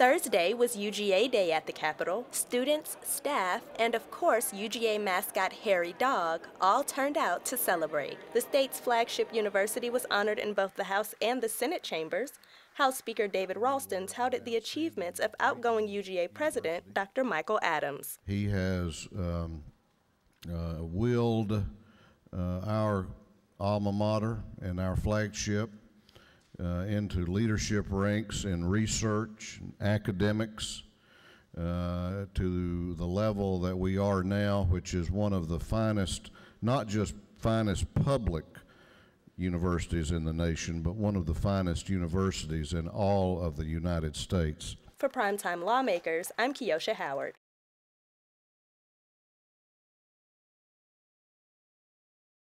Thursday was UGA Day at the Capitol. Students, staff, and of course UGA mascot Hairy Dawg all turned out to celebrate. The state's flagship university was honored in both the House and the Senate chambers. House Speaker David Ralston touted the achievements of outgoing UGA President Dr. Michael Adams. He has um, uh, willed uh, our alma mater and our flagship uh, into leadership ranks in research, academics, uh, to the level that we are now, which is one of the finest, not just finest public universities in the nation, but one of the finest universities in all of the United States. For Primetime Lawmakers, I'm Keosha Howard.